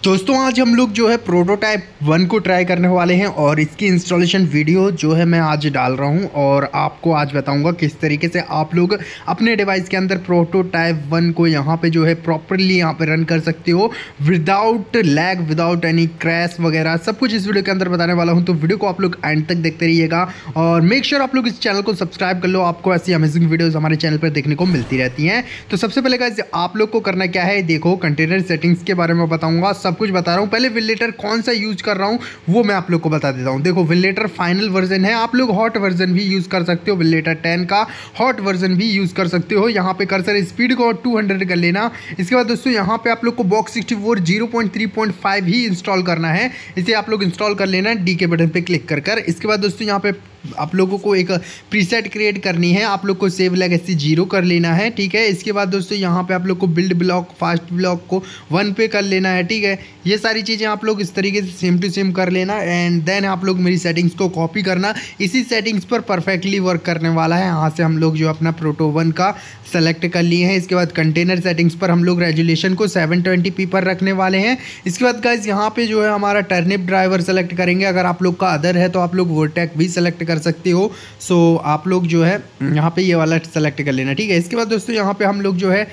दोस्तों, आज हम लोग जो है प्रोटोटाइप वन को ट्राई करने वाले हैं और इसकी इंस्टॉलेशन वीडियो जो है मैं आज डाल रहा हूँ और आपको आज बताऊँगा किस तरीके से आप लोग अपने डिवाइस के अंदर प्रोटोटाइप वन को यहाँ पे जो है प्रॉपरली यहाँ पे रन कर सकते हो without lag without any crash वगैरह, सब कुछ इस वीडियो के अंदर बताने वाला हूँ। तो वीडियो को आप लोग एंड तक देखते रहिएगा और मेक श्योर आप लोग इस चैनल को सब्सक्राइब कर लो। आपको ऐसी अमेजिंग वीडियोज़ हमारे चैनल पर देखने को मिलती रहती हैं। तो सबसे पहले आप लोग को करना क्या है? देखो कंटेनर सेटिंग्स के बारे में बताऊँगा। सब कुछ बता रहा हूँ। पहले विलेटर कौन सा यूज़ कर रहा हूँ, वो मैं आप लोग को बता देता हूँ। देखो विलेटर फाइनल वर्जन है। आप लोग हॉट वर्जन भी यूज़ कर सकते हो विलेटर टेन का। हॉट वर्जन भी यूज़ कर सकते हो। यहाँ पे कर्सर स्पीड को टू हंड्रेड कर लेना। इसके बाद दोस्तों, यहाँ पे आप लोग को box sixty four zero point three point five ही इंस्टॉल करना है। इसे आप लोग इंस्टॉल कर लेना डी के बटन पर क्लिक कर कर। इसके बाद दोस्तों, यहाँ पे आप लोगों को एक प्रीसेट क्रिएट करनी है। आप लोग को सेव लेगेसी ज़ीरो कर लेना है, ठीक है? इसके बाद दोस्तों, यहाँ पे आप लोग को बिल्ड ब्लॉक फास्ट ब्लॉक को वन पे कर लेना है, ठीक है? ये सारी चीज़ें आप लोग इस तरीके से सेम टू सेम कर लेना एंड देन आप लोग मेरी सेटिंग्स को कॉपी करना। इसी सेटिंग्स पर परफेक्टली वर्क करने वाला है। यहाँ से हम लोग जो अपना प्रोटो वन का सेलेक्ट कर लिए हैं। इसके बाद कंटेनर सेटिंग्स पर हम लोग रेजुलेशन को सेवन ट्वेंटी पर रखने वाले हैं। इसके बाद गाइज़ यहाँ पे जो है हमारा टर्निप ड्राइवर सेलेक्ट करेंगे। अगर आप लोग का अदर है तो आप लोग वोटेक भी सेलेक्ट कर सकते हो। सो आप लोग जो है, यहाँ पे ये वाला सेलेक्ट कर लेना, ठीक है? इसके बाद दोस्तों, यहाँ पे हम लोग जो है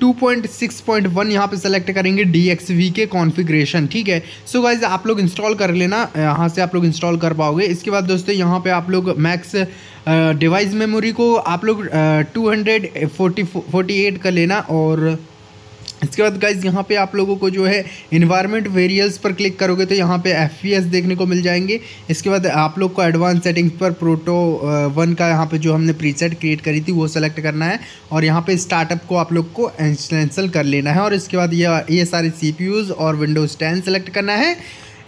two point six point one यहाँ पर सेलेक्ट करेंगे डी एक्स वी के कॉन्फ़िगरेशन ठीक है? सो so गाइज़ आप लोग इंस्टॉल कर लेना। यहाँ से आप लोग इंस्टॉल कर पाओगे। इसके बाद दोस्तों, यहाँ पे आप लोग मैक्स डिवाइस मेमोरी को आप लोग two hundred forty forty eight का लेना और इसके बाद गाइज़ यहाँ पे आप लोगों को जो है इन्वायरमेंट वेरियल्स पर क्लिक करोगे तो यहाँ पे एफ़ देखने को मिल जाएँगे। इसके बाद आप लोग को एडवांस सेटिंग्स पर प्रोटो वन का यहाँ पे जो हमने प्रीसेट क्रिएट करी थी वो सेलेक्ट करना है और यहाँ पे स्टार्टअप को आप लोग को इंस्टेंसल कर लेना है और इसके बाद ये ये सारे सी और विंडोज़ टेन सेलेक्ट करना है।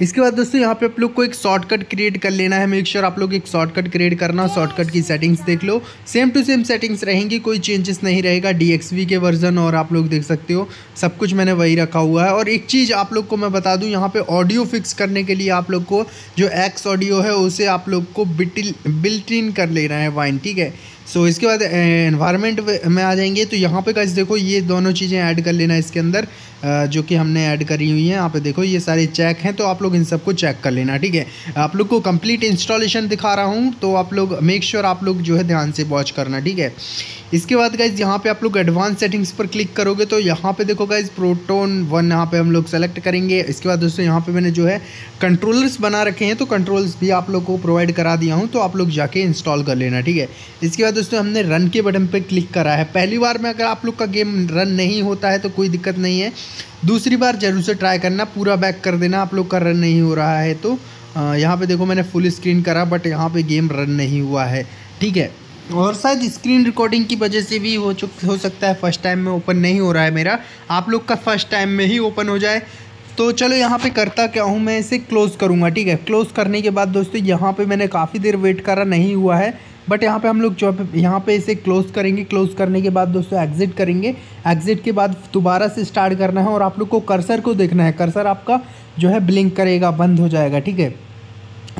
इसके बाद दोस्तों, यहाँ पे आप लोग को एक शॉर्टकट क्रिएट कर लेना है। मेक श्योर आप लोग एक शॉर्टकट क्रिएट करना शॉर्टकट की सेटिंग्स देख लो। सेम टू सेम सेटिंग्स रहेंगी, कोई चेंजेस नहीं रहेगा। डीएक्सवी के वर्जन और आप लोग देख सकते हो। सब कुछ मैंने वही रखा हुआ है। और एक चीज़ आप लोग को मैं बता दूँ, यहाँ पर ऑडियो फिक्स करने के लिए आप लोग को जो एक्स ऑडियो है, उसे आप लोग को बिटिल बिल्ट इन कर लेना है वाइन ठीक है? सो so, इसके बाद एनवायरनमेंट में आ जाएँगे। तो यहाँ पे कैसे देखो ये दोनों चीज़ें ऐड कर लेना इसके अंदर जो कि हमने ऐड करी हुई हैं। यहाँ पे देखो ये सारे चेक हैं तो आप लोग इन सबको चेक कर लेना ठीक है? आप लोग को कंप्लीट इंस्टॉलेशन दिखा रहा हूँ तो आप लोग मेक श्योर आप लोग जो है ध्यान से वॉच करना ठीक है? इसके बाद गाइज़ यहाँ पे आप लोग एडवांस सेटिंग्स पर क्लिक करोगे तो यहाँ पे देखो गाइज़ प्रोटोन वन यहाँ पे हम लोग सेलेक्ट करेंगे। इसके बाद दोस्तों यहाँ पे मैंने जो है कंट्रोलर्स बना रखे हैं तो कंट्रोल्स भी आप लोग को प्रोवाइड करा दिया हूँ तो आप लोग जाके इंस्टॉल कर लेना ठीक है? इसके बाद दोस्तों, हमने रन के बटन पर क्लिक करा है। पहली बार में अगर आप लोग का गेम रन नहीं होता है तो कोई दिक्कत नहीं है। दूसरी बार ज़रूर से ट्राई करना, पूरा बैक कर देना, आप लोग का रन नहीं हो रहा है तो। यहाँ पे देखो मैंने फुल स्क्रीन करा बट यहाँ पे गेम रन नहीं हुआ है। ठीक है? और शायद स्क्रीन रिकॉर्डिंग की वजह से भी हो चुक, हो सकता है फ़र्स्ट टाइम में ओपन नहीं हो रहा है मेरा। आप लोग का फ़र्स्ट टाइम में ही ओपन हो जाए। तो चलो यहाँ पे करता क्या हूँ, मैं इसे क्लोज़ करूँगा। ठीक है? क्लोज़ करने के बाद दोस्तों, यहाँ पे मैंने काफ़ी देर वेट करा, नहीं हुआ है। बट यहाँ पे हम लोग जो यहाँ पे इसे क्लोज़ करेंगे। क्लोज़ करने के बाद दोस्तों एग्ज़िट करेंगे। एग्ज़िट के बाद दोबारा से स्टार्ट करना है और आप लोग को कर्सर को देखना है। कर्सर आपका जो है ब्लिंक करेगा, बंद हो जाएगा, ठीक है?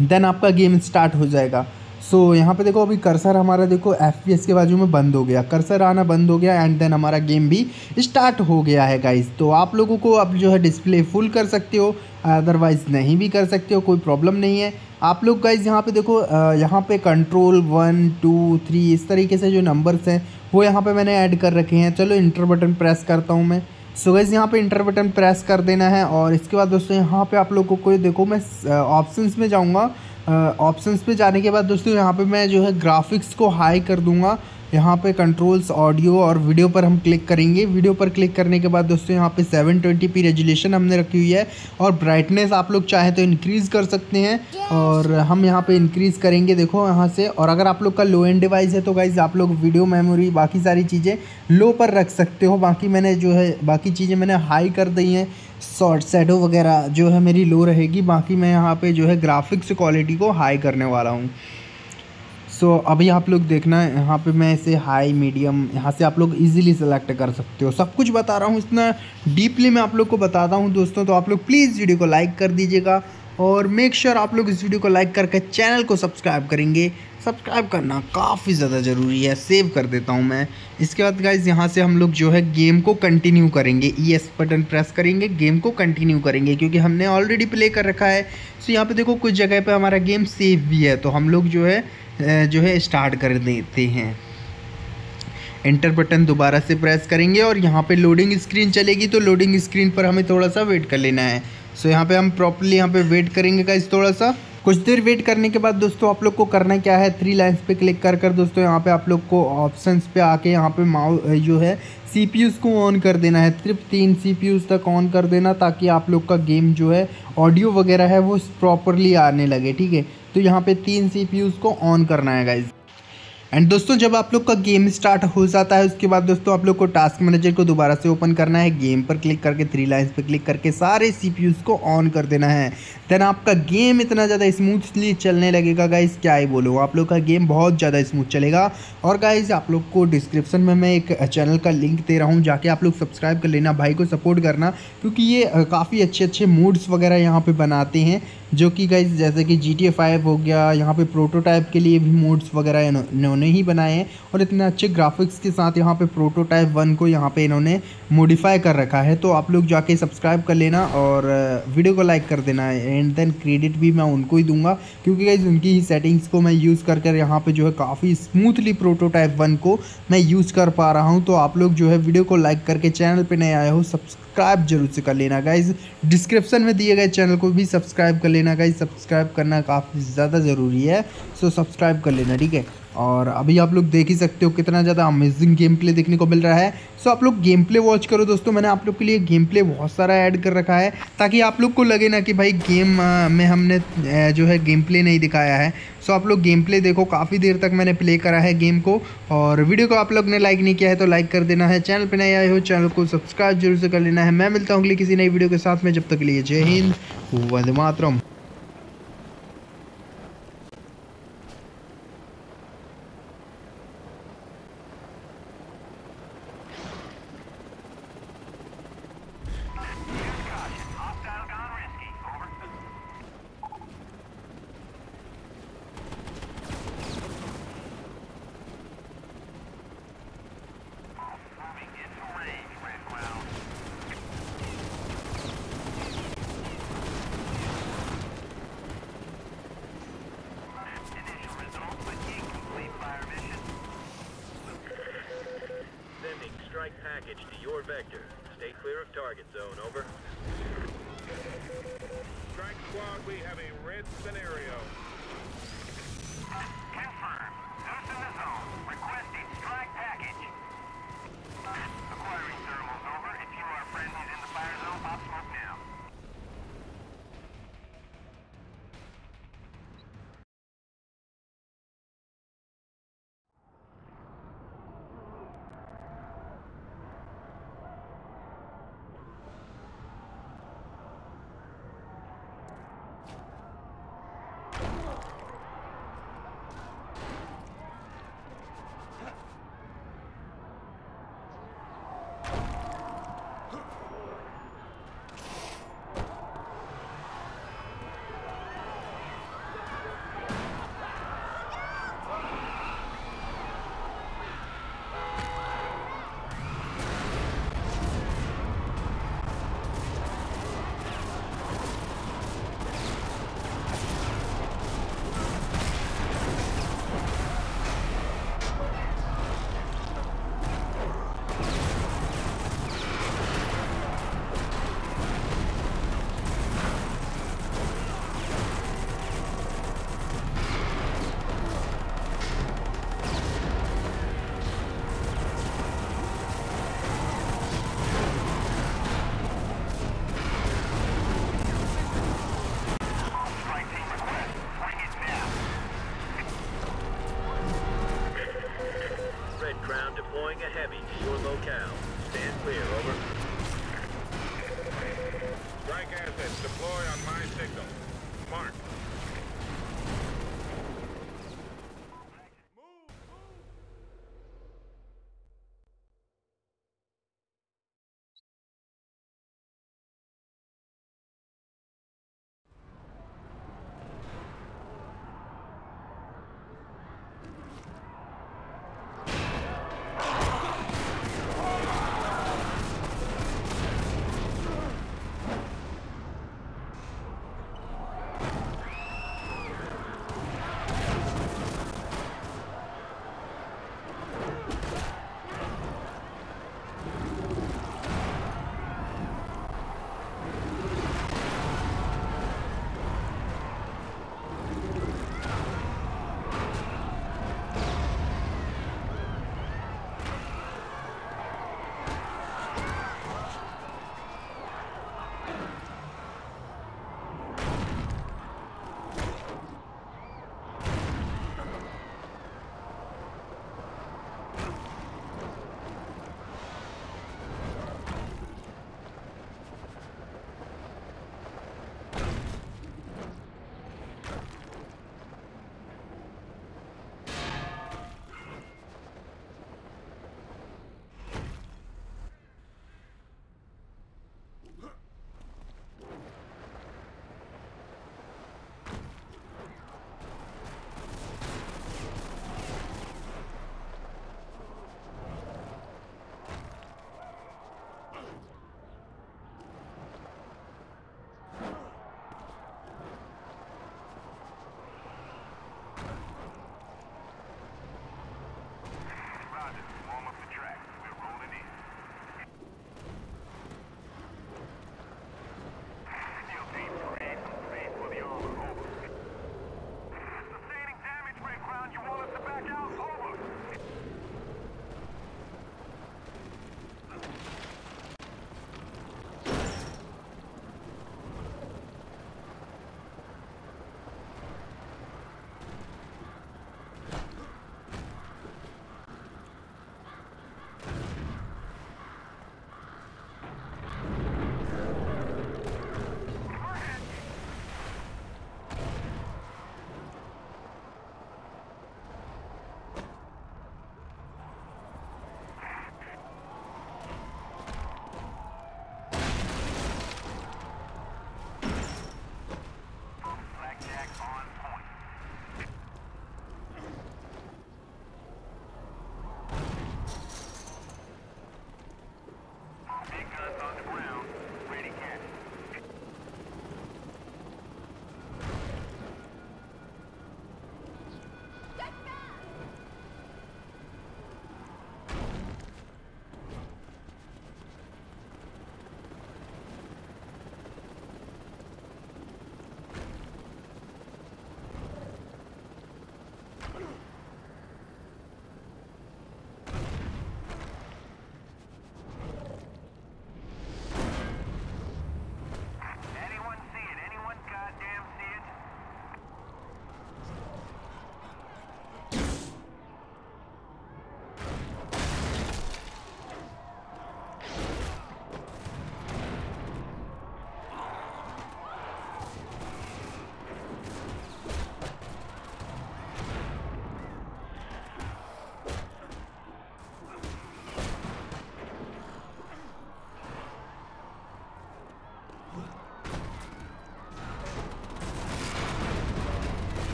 देन आपका गेम स्टार्ट हो जाएगा। सो so, यहाँ पे देखो अभी कर्सर हमारा देखो एफपीएस के बाजू में बंद हो गया। कर्सर आना बंद हो गया एंड देन हमारा गेम भी स्टार्ट हो गया है गाइज़ तो आप लोगों को अब जो है डिस्प्ले फुल कर सकते हो अदरवाइज़ नहीं भी कर सकते हो कोई प्रॉब्लम नहीं है। आप लोग गाइज़ यहाँ पे देखो यहाँ पे कंट्रोल वन टू थ्री इस तरीके से जो नंबर्स हैं वो यहाँ पे मैंने ऐड कर रखे हैं। चलो इंटर बटन प्रेस करता हूँ मैं। सो गाइज़ यहाँ पे इंटर बटन प्रेस कर देना है और इसके बाद दोस्तों यहाँ पे आप लोगों को देखो मैं ऑप्शंस में जाऊँगा। ऑप्शंस पे जाने के बाद दोस्तों, यहाँ पे मैं जो है ग्राफिक्स को हाई कर दूँगा। यहाँ पे कंट्रोल्स ऑडियो और वीडियो पर हम क्लिक करेंगे। वीडियो पर क्लिक करने के बाद दोस्तों, यहाँ पे 720p रेजुलेशन हमने रखी हुई है और ब्राइटनेस आप लोग चाहे तो इंक्रीज़ कर सकते हैं और हम यहाँ पे इंक्रीज़ करेंगे देखो यहाँ से। और अगर आप लोग का लो एंड डिवाइस है तो गाइज़ आप लोग वीडियो मेमोरी बाकी सारी चीज़ें लो पर रख सकते हो। बाकी मैंने जो है, बाकी चीज़ें मैंने हाई कर दी हैं। शॉर्ट सेडो वगैरह जो है मेरी लो रहेगी। बाकी मैं यहाँ पे जो है ग्राफिक्स क्वालिटी को हाई करने वाला हूँ। सो so, अभी आप लोग देखना है यहाँ पे मैं इसे हाई मीडियम यहाँ से आप लोग इजीली सेलेक्ट कर सकते हो। सब कुछ बता रहा हूँ इतना डीपली मैं आप लोग को बताता हूँ दोस्तों तो आप लोग प्लीज़ वीडियो को लाइक कर दीजिएगा और मेक श्योर sure आप लोग इस वीडियो को लाइक करके चैनल को सब्सक्राइब करेंगे। सब्सक्राइब करना काफ़ी ज़्यादा ज़रूरी है सेव कर देता हूँ मैं। इसके बाद गाइज़ यहाँ से हम लोग जो है गेम को कंटिन्यू करेंगे। ई एस बटन प्रेस करेंगे गेम को कंटिन्यू करेंगे क्योंकि हमने ऑलरेडी प्ले कर रखा है। सो यहाँ पे देखो कुछ जगह पे हमारा गेम सेव भी है तो हम लोग जो है जो है स्टार्ट कर देते हैं। एंटर बटन दोबारा से प्रेस करेंगे और यहाँ पे लोडिंग स्क्रीन चलेगी तो लोडिंग स्क्रीन पर हमें थोड़ा सा वेट कर लेना है। सो यहाँ पे हम प्रॉपरली यहाँ पे वेट करेंगे गाइज़ थोड़ा सा कुछ देर वेट करने के बाद दोस्तों, आप लोग को करना क्या है? थ्री लाइन्स पे क्लिक कर कर दोस्तों, यहाँ पे आप लोग को ऑप्शंस पे आके यहाँ पे माउ जो है सी को ऑन कर देना है। सिर्फ़ तीन सी तक ऑन कर देना ताकि आप लोग का गेम जो है ऑडियो वगैरह है, वो प्रॉपरली आने लगे, ठीक है? तो यहाँ पे तीन सी को ऑन करना है गाइज़ एंड दोस्तों, जब आप लोग का गेम स्टार्ट हो जाता है, उसके बाद दोस्तों, आप लोग को टास्क मैनेजर को दोबारा से ओपन करना है। गेम पर क्लिक करके थ्री लाइन्स पर क्लिक करके सारे सी को ऑन कर देना है। देन आपका गेम इतना ज़्यादा स्मूथली चलने लगेगा गाइज़ क्या ही बोलो, आप लोग का गेम बहुत ज़्यादा स्मूथ चलेगा। और गाइज़ आप लोग को डिस्क्रिप्शन में मैं एक चैनल का लिंक दे रहा हूँ, जाके आप लोग सब्सक्राइब कर लेना, भाई को सपोर्ट करना। क्योंकि ये काफ़ी अच्छे अच्छे मूड्स वगैरह यहाँ पर बनाते हैं, जो कि गाइज़ जैसे कि जी टी हो गया, यहाँ पे प्रोटोटाइप के लिए भी मूड्स वगैरह इन्होंने ही बनाए हैं और इतने अच्छे ग्राफिक्स के साथ यहाँ पे प्रोटोटाइप वन को यहाँ पे इन्होंने मॉडिफाई कर रखा है। तो आप लोग जाके सब्सक्राइब कर लेना और वीडियो को लाइक कर देना एंड देन क्रेडिट भी मैं उनको ही दूँगा क्योंकि गाइज़ उनकी ही सेटिंग्स को मैं यूज़ कर कर यहाँ पर जो है काफ़ी स्मूथली प्रोटोटाइप वन को मैं यूज़ कर पा रहा हूँ। तो आप लोग जो है वीडियो को लाइक करके चैनल पर नए आए हो सब्सक्राइब ज़रूर से कर लेना गाइज़ डिस्क्रिप्शन में दिए गए चैनल को भी सब्सक्राइब कर लेना गाइज़ सब्सक्राइब करना काफ़ी ज़्यादा ज़रूरी है। सो सब्सक्राइब कर लेना, ठीक है? और अभी आप लोग देख ही सकते हो कितना ज़्यादा अमेजिंग गेम प्ले देखने को मिल रहा है। सो आप लोग गेम प्ले वॉच करो दोस्तों। मैंने आप लोग के लिए गेम प्ले बहुत सारा ऐड कर रखा है, ताकि आप लोग को लगे ना कि भाई गेम में हमने जो है गेम प्ले नहीं दिखाया है। सो आप लोग गेम प्ले देखो। काफ़ी देर तक मैंने प्ले करा है गेम को। और वीडियो को आप लोग ने लाइक नहीं किया है तो लाइक कर देना है। चैनल पर नए आए हो चैनल को सब्सक्राइब ज़रूर से कर लेना है। मैं मिलता हूँ अगली किसी नई वीडियो के साथ में। जब तक लिए जय Hind, Vande Mataram. Vector. Stay clear of target zone, over. Strike squad, we have a red scenario. Confirmed. Zeus in the zone. Requesting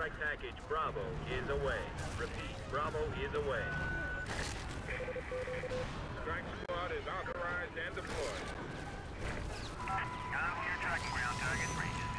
strike package Bravo is away. Repeat, Bravo is away. Strike squad is authorized and deployed. You're tracking ground target ranges.